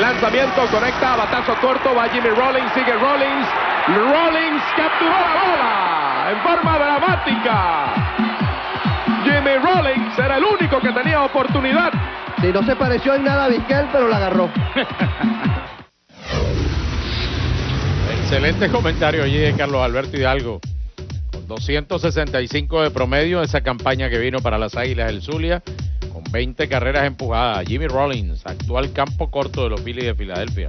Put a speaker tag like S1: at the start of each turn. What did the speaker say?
S1: lanzamiento, conecta, batazo corto, va Jimmy Rollins, sigue Rollins. Rollins capturó la bola en forma dramática. Jimmy Rollins era el único que tenía oportunidad.
S2: Si no se pareció en nada a Vizquel, pero la agarró.
S3: Excelente comentario allí de Carlos Alberto Hidalgo. Con 265 de promedio esa campaña que vino para las Águilas del Zulia, 20 carreras empujadas. Jimmy Rollins, actual campo corto de los Phillies de Filadelfia.